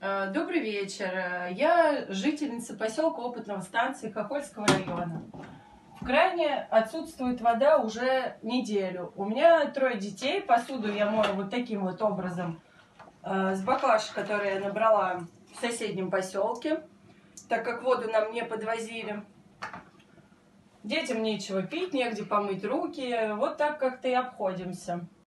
Э, добрый вечер. Э, я жительница поселка Опытного станции Хохольского района. В крайне отсутствует вода уже неделю. У меня трое детей, посуду я мою вот таким вот образом э, с баклаши, которые я набрала в соседнем поселке, так как воду нам не подвозили. Детям нечего пить, негде помыть руки. Вот так как-то и обходимся.